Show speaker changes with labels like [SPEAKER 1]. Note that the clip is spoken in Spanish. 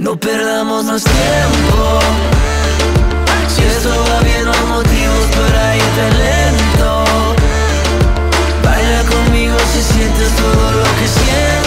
[SPEAKER 1] No perdamos más tiempo. Si esto va bien no hay motivos para irte lento. Baila conmigo si sientes todo lo que sientes.